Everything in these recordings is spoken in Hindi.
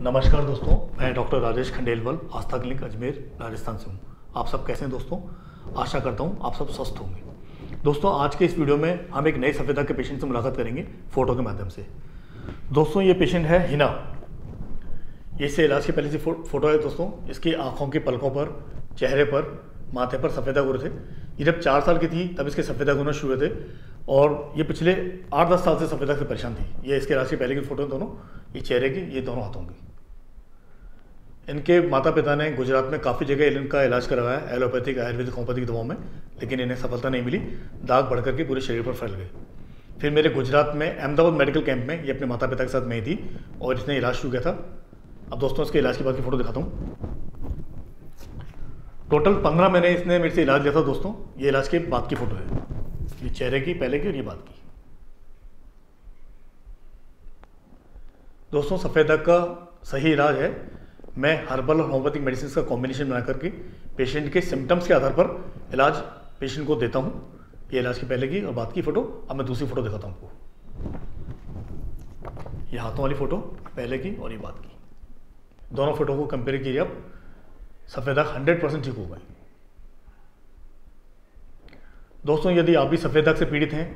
नमस्कार दोस्तों, मैं डॉक्टर राजेश खंडेलवल, आस्था क्लिनिक, अजमेर, राजस्थान से हूँ। आप सब कैसे हैं दोस्तों? आशा करता हूँ आप सब स्वस्थ होंगे। दोस्तों, आज के इस वीडियो में हम एक नए सफेदा के पेशेंट से मुलाकात करेंगे फ़ोटो के माध्यम से। दोस्तों, ये पेशेंट है हिना। इससे इलाज के पहले से फ़ोटो है दोस्तों। इसकी आँखों के पलकों पर, चेहरे पर, माथे पर सफ़ेदा गुर थे। ये जब चार साल की थी, तब इसके सफ़ेदा गुना शुरू हुए थे। और ये पिछले आठ दस साल से सफ़ेदा से परेशान थी। ये इसके राशि पहले की फ़ोटो दोनों। ये चेहरे की, ये दोनों हाथों की। इनके माता पिता ने गुजरात में काफ़ी जगह इनका इलाज करवाया, एलोपैथिक, आयुर्वेदिक, होम्योपैथिक दवाओं में, लेकिन इन्हें सफलता नहीं मिली। दाग बढ़ करके पूरे शरीर पर फैल गए। फिर मेरे गुजरात में अहमदाबाद मेडिकल कैंप में ये अपने माता पिता के साथ में थी, और इसने इलाज शुरू किया था। अब दोस्तों, इसके इलाज के बाद की फ़ोटो दिखाता हूँ। टोटल पंद्रह महीने इसने मेरे से इलाज लिया था, दोस्तों। ये इलाज के बाद की फ़ोटो है। ये चेहरे की, पहले की और ये बाद की। दोस्तों, सफ़ेद दाग का सही इलाज है। मैं हर्बल और होम्योपैथिक मेडिसिन का कॉम्बिनेशन बना करके पेशेंट के सिम्टम्स के आधार पर इलाज पेशेंट को देता हूँ। ये इलाज की पहले की और बाद की फ़ोटो अब मैं दूसरी फ़ोटो दिखाता हूँ आपको। ये हाथों वाली फ़ोटो पहले की और ये बाद की। दोनों फ़ोटो को कंपेयर कीजिए आप। सफ़ेद दाग हंड्रेड परसेंट ठीक हो गए दोस्तों, यदि आप भी सफ़ेद दाग से पीड़ित हैं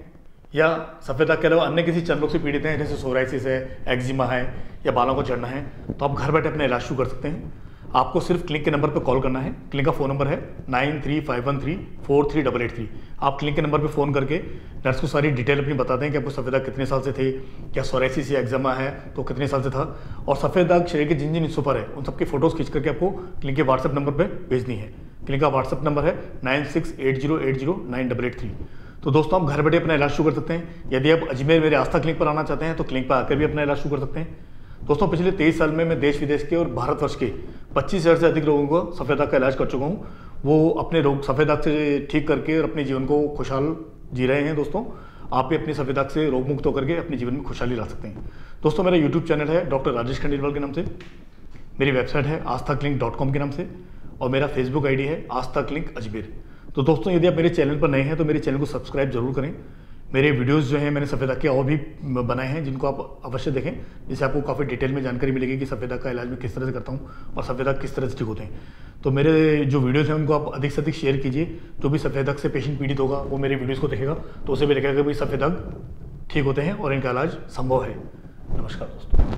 या सफ़ेद के अलावा अन्य किसी चंद रोग से पीड़ित हैं, जैसे सोराइसिस है, एक्जिमा है, या बालों को चढ़ना है तो आप घर बैठे अपना इलाज शुरू कर सकते हैं। आपको सिर्फ़ क्लिनिक के नंबर पर कॉल करना है। क्लिनिक का फ़ोन नंबर है nine three five one three four three double eight three. आप क्लिनिक के नंबर पर फ़ोन करके नर्स को सारी डिटेल अपनी बताते हैं कि आपको सफ़ेद दाग कितने साल से थे, क्या सोरेसिस या एग्जामा है तो कितने साल से था। और सफ़ेद दाग शरीर के जिन जिन हिस्सों पर है, उन सबकी फ़ोटोज़ खींच करके आपको क्लिनिक के व्हाट्सएप नंबर पर भेजनी है। क्लिनिक का व्हाट्सएप नंबर है nine six eight zero eight zero nine double eight three. तो दोस्तों आप घर बैठे अपना इलाज शुरू कर सकते हैं। यदि आप अजमेर मेरे आस्था क्लिनिक पर आना चाहते हैं तो क्लिनिक पर आकर भी अपना इलाज शुरू कर सकते हैं। दोस्तों, पिछले तेईस साल में मैं देश, विदेश के और भारतवर्ष के पच्चीस हज़ार से अधिक लोगों को सफ़ेद का इलाज कर चुका हूँ। वो अपने रोग, सफ़ेद से ठीक करके और अपने जीवन को खुशहाल जी रहे हैं दोस्तों। आप भी अपनी सफ़ेद से रोग मुक्त होकर के अपने जीवन में खुशहाली ला सकते हैं। दोस्तों, मेरा यूट्यूब चैनल है डॉक्टर राजेश खंडेलवाल के नाम से। मेरी वेबसाइट है आस्था डॉट कॉम के नाम से। और मेरा फेसबुक आईडी है आस्था क्लिनिक अजमेर। तो दोस्तों, यदि आप मेरे चैनल पर नए हैं तो मेरे चैनल को सब्सक्राइब ज़रूर करें। मेरे वीडियोस जो हैं, मैंने सफ़ेद के और भी बनाए हैं, जिनको आप अवश्य देखें। जिससे आपको काफ़ी डिटेल में जानकारी मिलेगी कि सफ़ेद का इलाज मैं किस तरह से करता हूँ और सफ़ेद किस तरह से ठीक होते हैं। तो मेरे जो वीडियोस हैं, उनको आप अधिक से अधिक शेयर कीजिए। जो भी सफ़ेद से पेशेंट पीड़ित होगा, वो मेरे वीडियोज़ को देखेगा। तो उसे भी लगेगा कि भाई सफ़ेद ठीक होते हैं और इनका इलाज संभव है। नमस्कार दोस्तों।